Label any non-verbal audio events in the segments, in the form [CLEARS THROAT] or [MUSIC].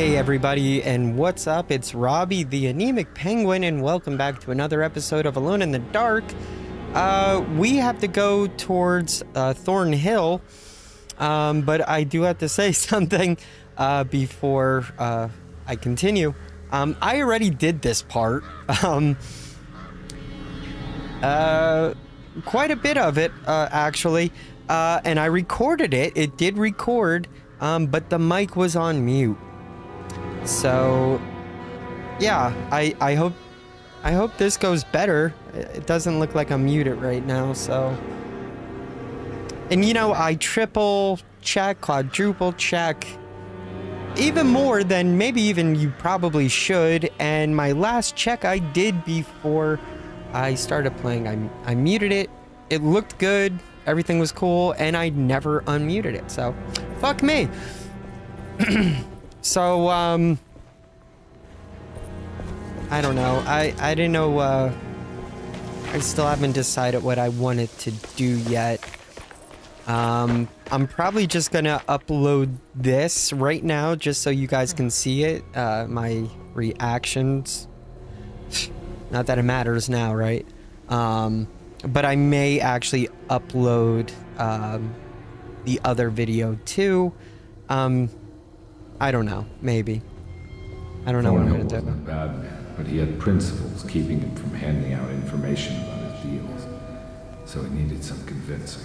Hey everybody, and what's up? It's Robbie the Anemic Penguin, and welcome back to another episode of Alone in the Dark. Uh, we have to go towards uh, Thornhill, um, but I do have to say [LAUGHS] something uh, before uh, I continue. Um, I already did this part, [LAUGHS] um, uh, quite a bit of it uh, actually, uh, and I recorded it. It did record, um, but the mic was on mute. So, yeah, I I hope I hope this goes better. It doesn't look like I'm muted right now, so. And you know, I triple check, quadruple check, even more than maybe even you probably should. And my last check I did before I started playing, I, I muted it. It looked good, everything was cool, and I never unmuted it. So, fuck me. [CLEARS THROAT] So, um... I don't know. I, I didn't know, uh... I still haven't decided what I wanted to do yet. Um, I'm probably just gonna upload this right now just so you guys can see it. Uh, my reactions. Not that it matters now, right? Um, but I may actually upload, um, the other video too. Um, I don't know. Maybe. I don't know what I'm gonna do. wasn't a bad man, but he had principles keeping him from handing out information about his deals. So he needed some convincing.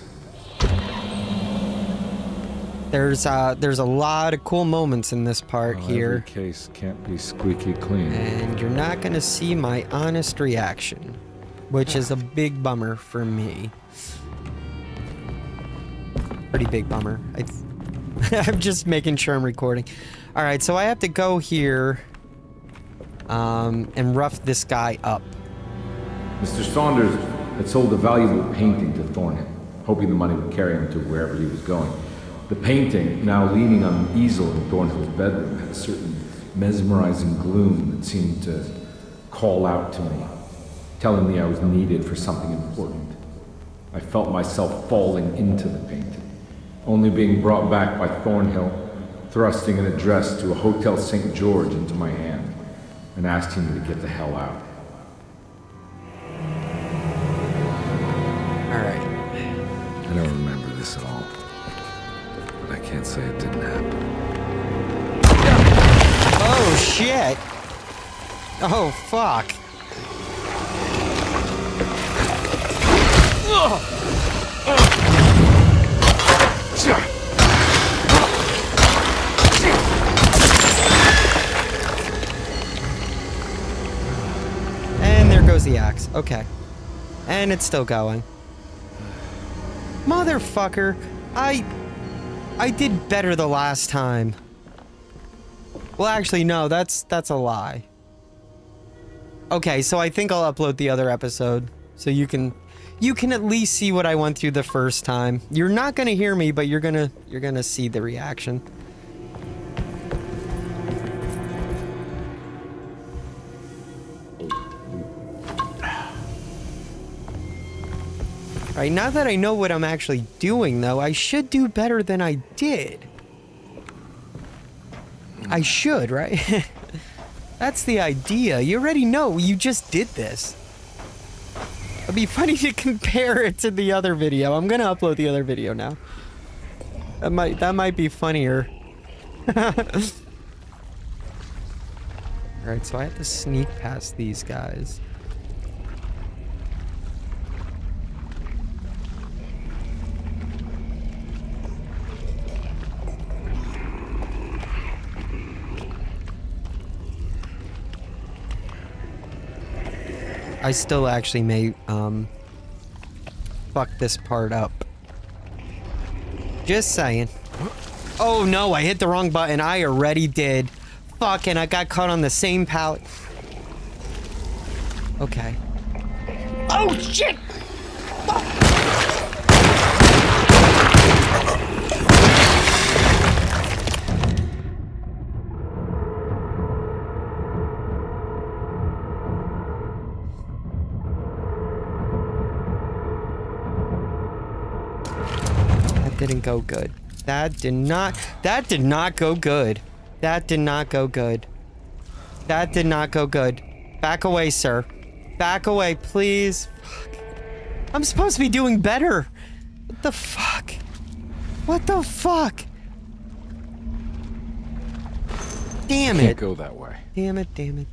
There's uh, there's a lot of cool moments in this part Well, here, Every case can't be squeaky clean. and you're not gonna see my honest reaction, which is a big bummer for me. Pretty big bummer. I [LAUGHS] I'm just making sure I'm recording. All right, so I have to go here um, and rough this guy up. Mr. Saunders had sold a valuable painting to Thornhill, hoping the money would carry him to wherever he was going. The painting, now leaning on an easel in Thornhill's bedroom, had a certain mesmerizing gloom that seemed to call out to me, telling me I was needed for something important. I felt myself falling into the painting, only being brought back by Thornhill, thrusting an address to a Hotel St. George into my hand, and asking me to get the hell out. All right. I don't remember this at all. But I can't say it didn't happen. Oh shit! Oh fuck! Okay. And it's still going. Motherfucker! I... I did better the last time. Well, actually, no, that's that's a lie. Okay, so I think I'll upload the other episode so you can you can at least see what I went through the first time. You're not gonna hear me, but you're gonna you're gonna see the reaction. Alright, now that I know what I'm actually doing, though, I should do better than I did. I should, right? [LAUGHS] That's the idea. You already know. You just did this. It'd be funny to compare it to the other video. I'm gonna upload the other video now. That might that might be funnier. [LAUGHS] Alright, so I have to sneak past these guys. I still actually may um fuck this part up. Just saying. Oh no, I hit the wrong button. I already did. Fuck, and I got caught on the same pallet. Okay. Oh shit! Go good. That did not. That did not go good. That did not go good. That did not go good. Back away, sir. Back away, please. Fuck. I'm supposed to be doing better. What the fuck? What the fuck? Damn it. Can't go that way. Damn it, damn it.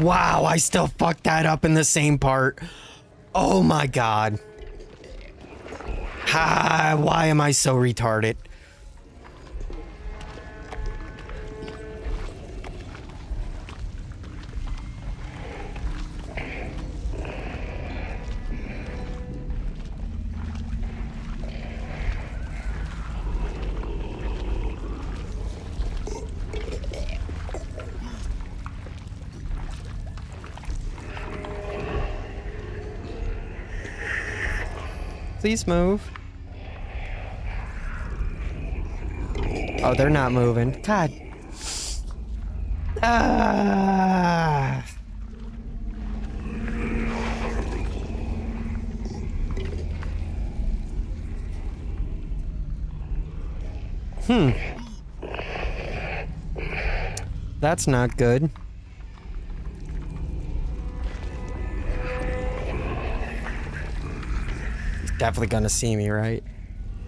Wow, I still fucked that up in the same part. Oh my god. Ha, why am I so retarded? Please move. Oh, they're not moving. God. Ah. Hmm. That's not good. Definitely gonna see me, right?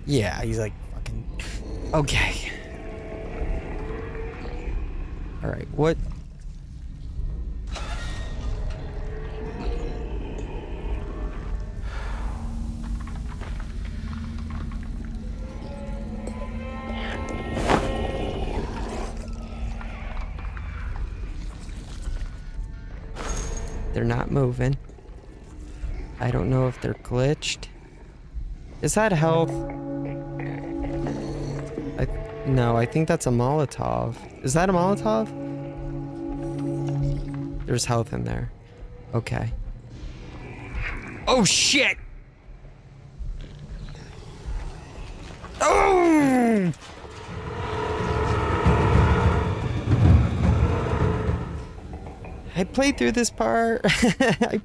Yeah, he's like fucking. Okay. Alright, what? They're not moving. I don't know if they're glitched. Is that health? I, no, I think that's a Molotov. Is that a Molotov? There's health in there. Okay. Oh shit! Oh! I played through this part. [LAUGHS] I,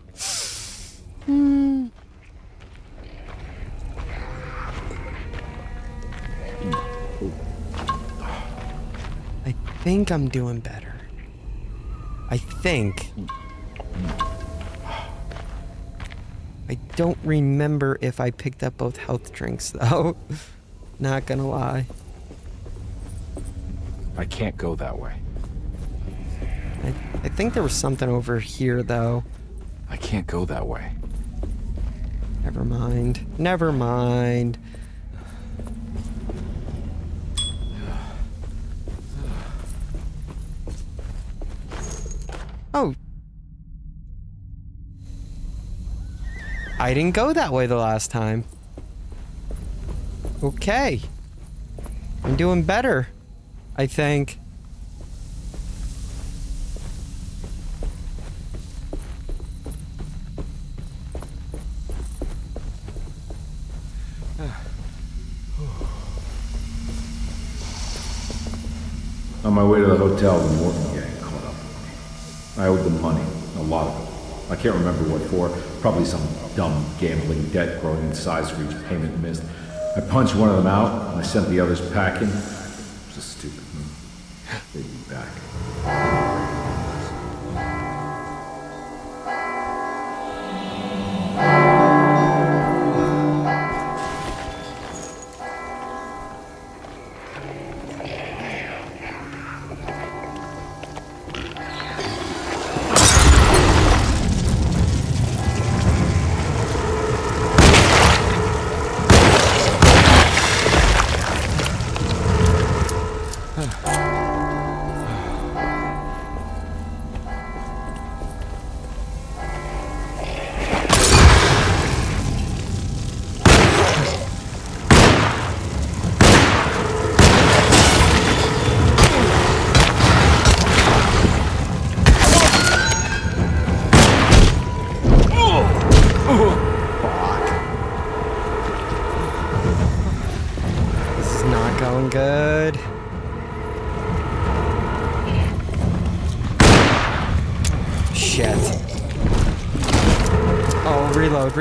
think I'm doing better. I think. I don't remember if I picked up both health drinks though. [LAUGHS] Not gonna lie. I can't go that way. I, I think there was something over here though. I can't go that way. Never mind. Never mind. Oh. I didn't go that way the last time. Okay. I'm doing better. I think. On my way to the hotel, the Morton gang caught up with me. I owed them money, a lot of it. I can't remember what for. Probably some dumb gambling debt growing in size for each payment missed. I punched one of them out, and I sent the others packing. It was a stupid move. They'd be back.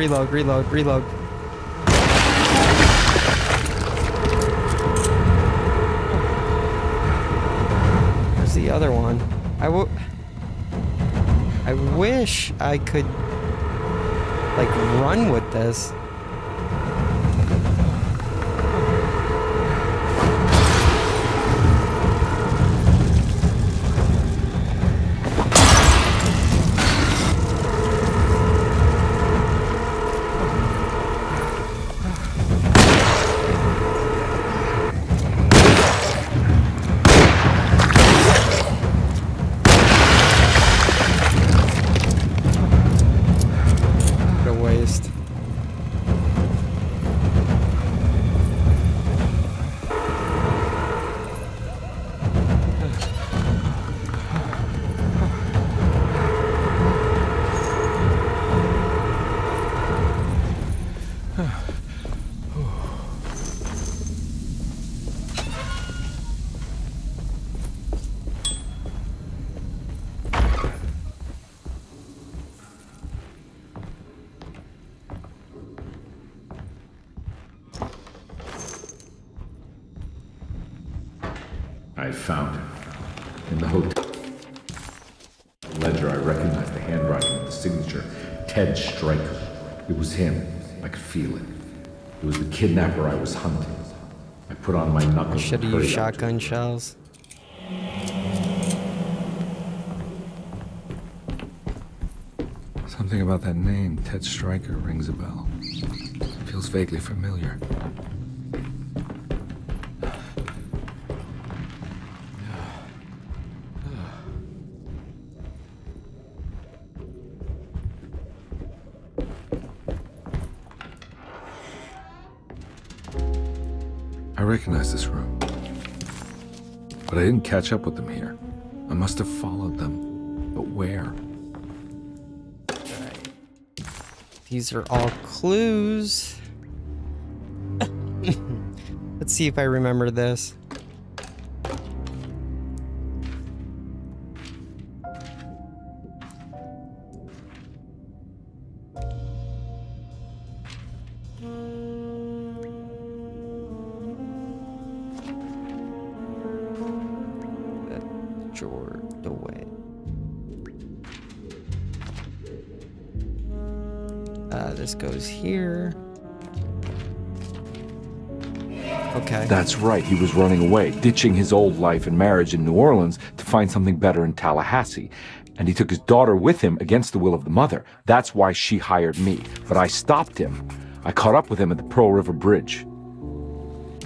Reload, reload, reload. Where's the other one? I I wish I could like run with this. I found him. In the hotel. Ledger, I recognized the handwriting of the signature. Ted Stryker. It was him. I could feel it. It was the kidnapper I was hunting. I put on my knuckles. Should and have used hurried out to- shotgun shells. Something about that name, Ted Stryker, rings a bell. Feels vaguely familiar. Catch up with them here. I must have followed them. But where? These are all clues. [LAUGHS] Let's see if I remember this. That's right, he was running away, ditching his old life and marriage in New Orleans to find something better in Tallahassee. And he took his daughter with him against the will of the mother. That's why she hired me. But I stopped him. I caught up with him at the Pearl River Bridge.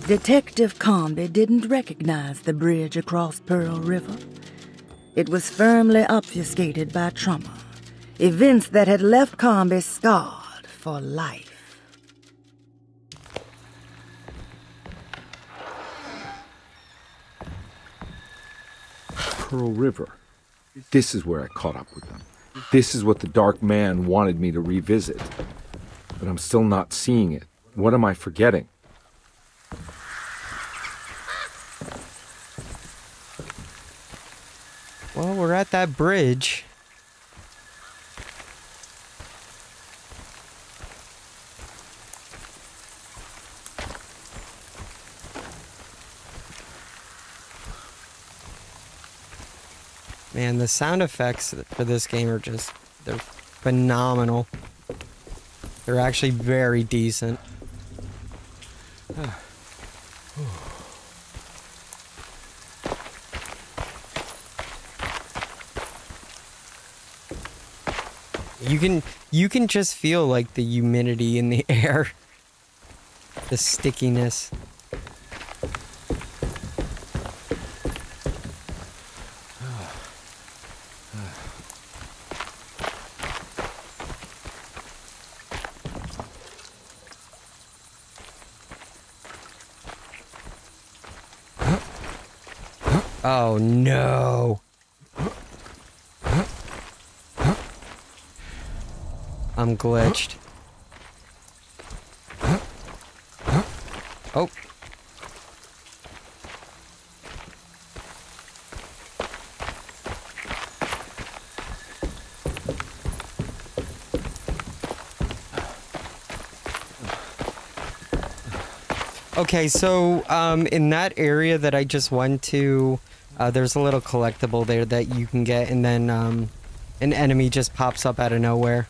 Detective Carnby didn't recognize the bridge across Pearl River. It was firmly obfuscated by trauma, events that had left Carnby scarred for life. Pearl River. This is where I caught up with them. This is what the Dark Man wanted me to revisit. But I'm still not seeing it. What am I forgetting? Well, we're at that bridge. Man, the sound effects for this game are just, they're phenomenal. They're actually very decent. You can you can just feel like the humidity in the [LAUGHS] air. The stickiness. glitched. Oh. Okay, so um, in that area that I just went to, uh, there's a little collectible there that you can get, and then um, an enemy just pops up out of nowhere.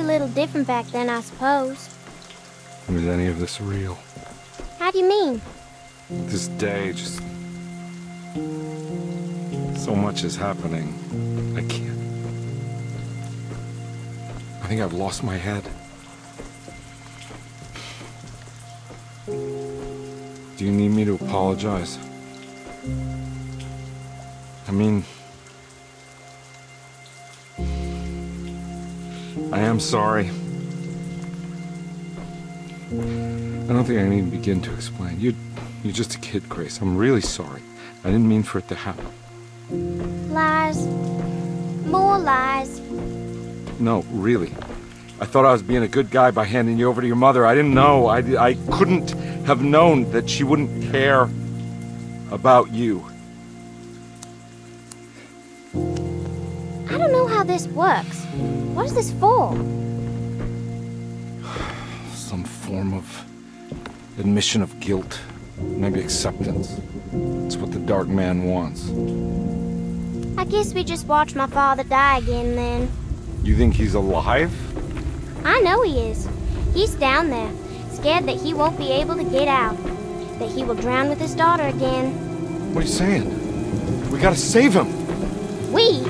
A little different back then, I suppose. Was any of this real? How do you mean? This day just. So much is happening. I can't. I think I've lost my head. Do you need me to apologize? I mean. Am sorry. I don't think I need to begin to explain. You, you're just a kid, Grace. I'm really sorry. I didn't mean for it to happen. Lies. More lies. No, really. I thought I was being a good guy by handing you over to your mother. I didn't know. I, I couldn't have known that she wouldn't care about you. This works. What is this for? Some form of admission of guilt. Maybe acceptance. It's what the Dark Man wants. I guess we just watch my father die again then. You think he's alive? I know he is. He's down there, scared that he won't be able to get out. That he will drown with his daughter again. What are you saying? We gotta save him! We?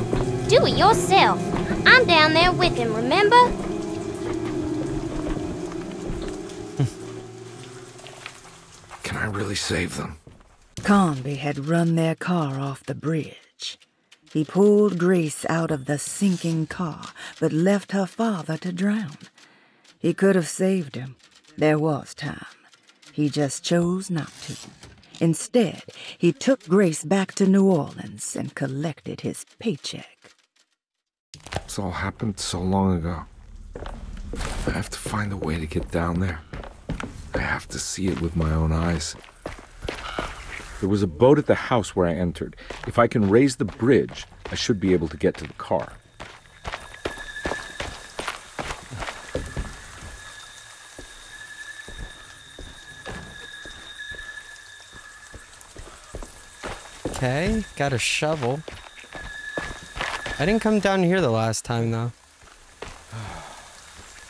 Do it yourself. I'm down there with him, remember? [LAUGHS] Can I really save them? Carnby had run their car off the bridge. He pulled Grace out of the sinking car, but left her father to drown. He could have saved him. There was time. He just chose not to. Instead, he took Grace back to New Orleans and collected his paycheck. This all happened so long ago. I have to find a way to get down there. I have to see it with my own eyes. There was a boat at the house where I entered. If I can raise the bridge, I should be able to get to the car. Okay, got a shovel. I didn't come down here the last time though. [SIGHS]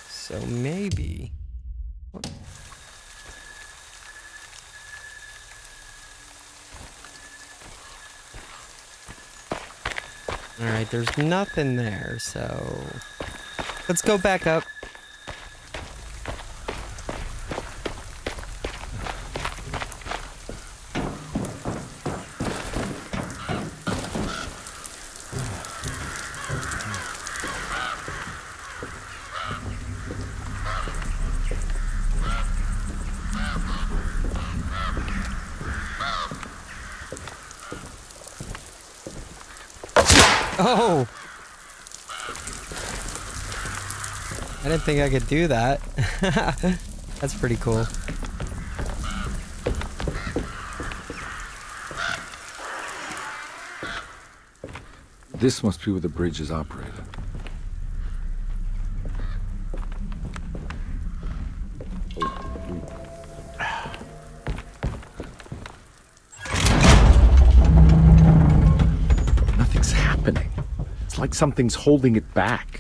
So maybe. Alright, there's nothing there, so let's go back up. Oh! I didn't think I could do that. [LAUGHS] That's pretty cool. This must be where the bridge is operated. Nothing's happening. It's like something's holding it back.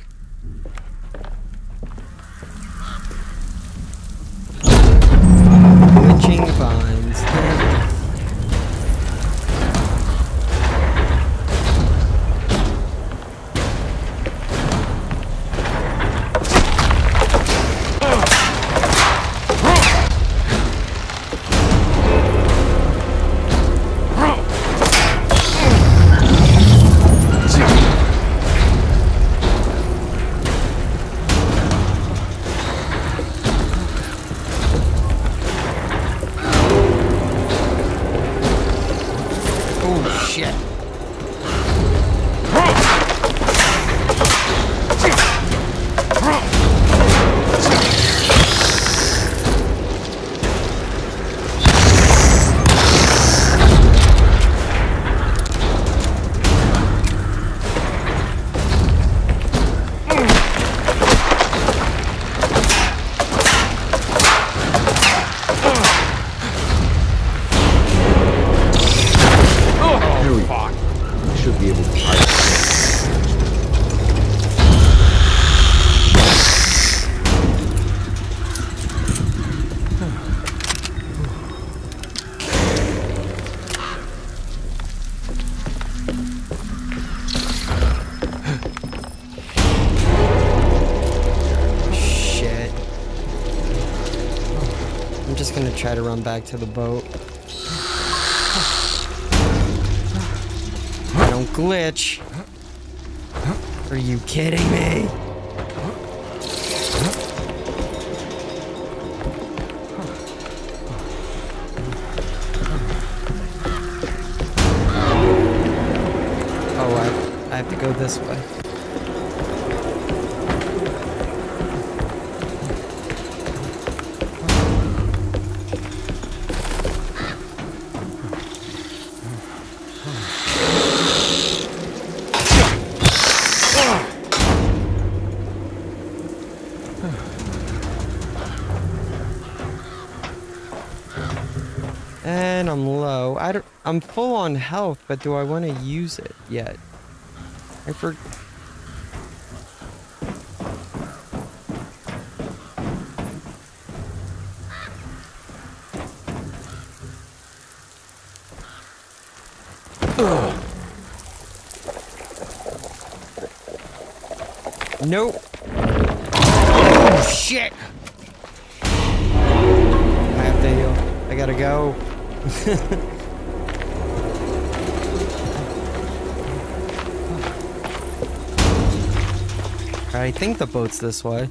I'm just gonna try to run back to the boat. I [SIGHS] don't glitch. Are you kidding me? Oh, I, I have to go this way. I'm full on health, but do I want to use it yet? I for. Nope. Oh, shit! I have to heal. I gotta go. [LAUGHS] I think the boat's this way.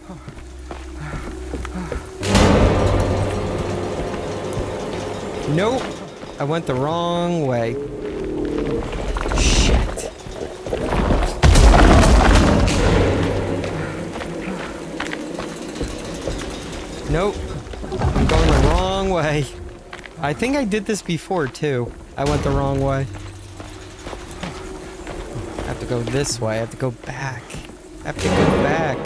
Nope. I went the wrong way. Shit. Nope. I'm going the wrong way. I think I did this before too. I went the wrong way. I have to go this way. I have to go back. Have to go back.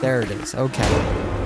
There it is. Okay.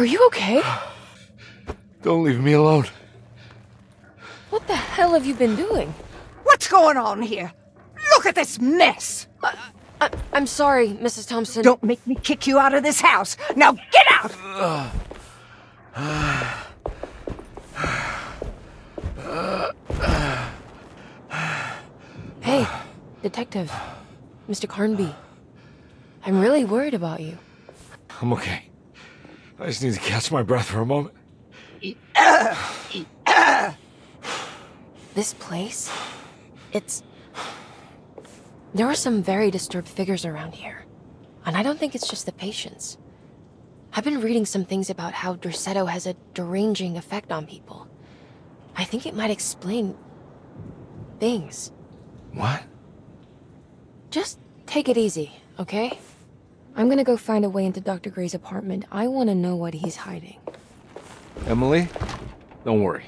Are you okay? [GASPS] Don't leave me alone. What the hell have you been doing? What's going on here? Look at this mess! I- I'm sorry, Mrs. Thompson. Don't make me kick you out of this house. Now get out! [SIGHS] Hey, Detective. Mr. Carnby. I'm really worried about you. I'm okay. I just need to catch my breath for a moment. This place? It's. There are some very disturbed figures around here. And I don't think it's just the patients. I've been reading some things about how Derceto has a deranging effect on people. I think it might explain... things. What? Just take it easy, okay? I'm gonna go find a way into Dr. Gray's apartment. I want to know what he's hiding. Emily, don't worry.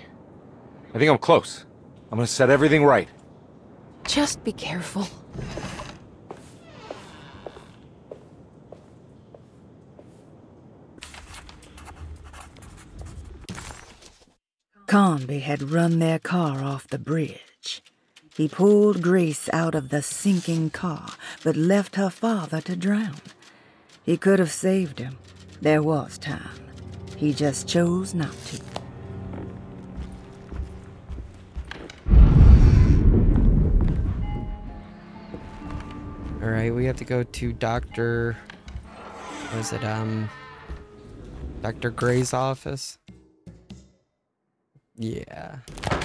I think I'm close. I'm gonna set everything right. Just be careful. Carnby had run their car off the bridge. He pulled Grace out of the sinking car, but left her father to drown. He could have saved him. There was time. He just chose not to. All right, we have to go to Doctor. Was it um? Doctor Gray's office. Yeah. All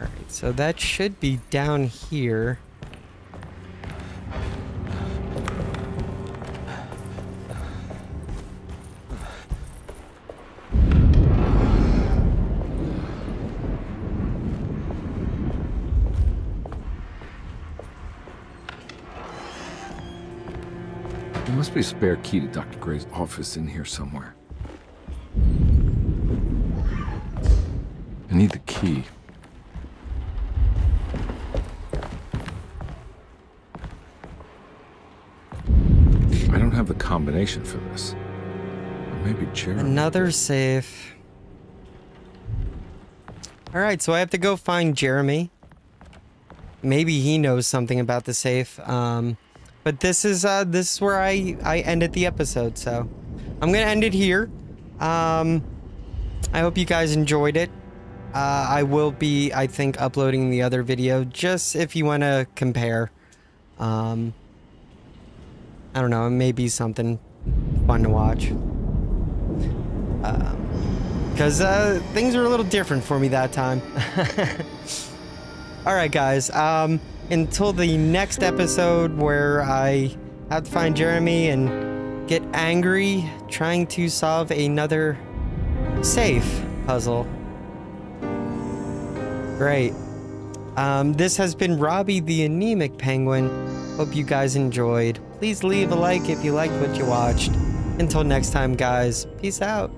right, so that should be down here. Be a spare key to Dr. Gray's office in here somewhere. I need the key. I don't have the combination for this. Or maybe Jeremy. Another safe. All right, so I have to go find Jeremy. Maybe he knows something about the safe. Um, but this is uh, this is where I I ended the episode. So I'm gonna end it here. Um, I hope you guys enjoyed it. Uh, I will be, I think, uploading the other video just if you want to compare. Um, I don't know, it may be something fun to watch. Because uh, things are a little different for me that time. [LAUGHS] Alright, guys. Um, until the next episode where I have to find Jeremy and get angry trying to solve another safe puzzle. Great. Um, this has been Robbie the Anemic Penguin. Hope you guys enjoyed. Please leave a like if you liked what you watched. Until next time, guys. Peace out.